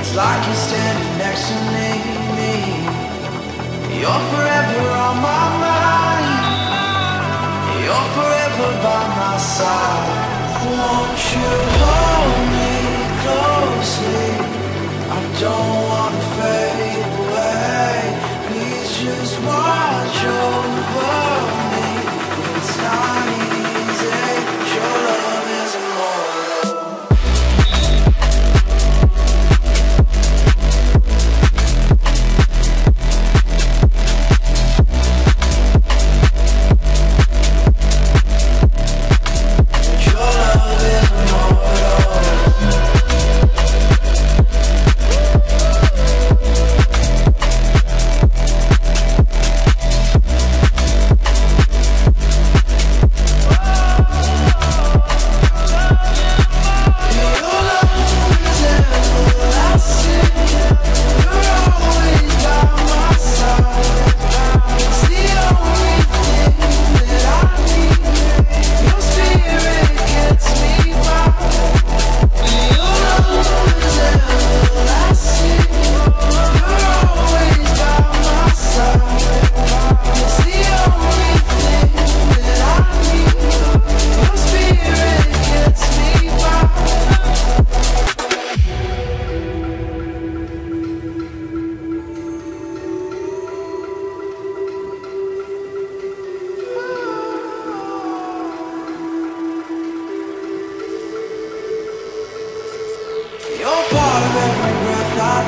it's like you're standing next to me, me. You're forever on my mind. don't wanna fade away. Please just watch over.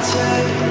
take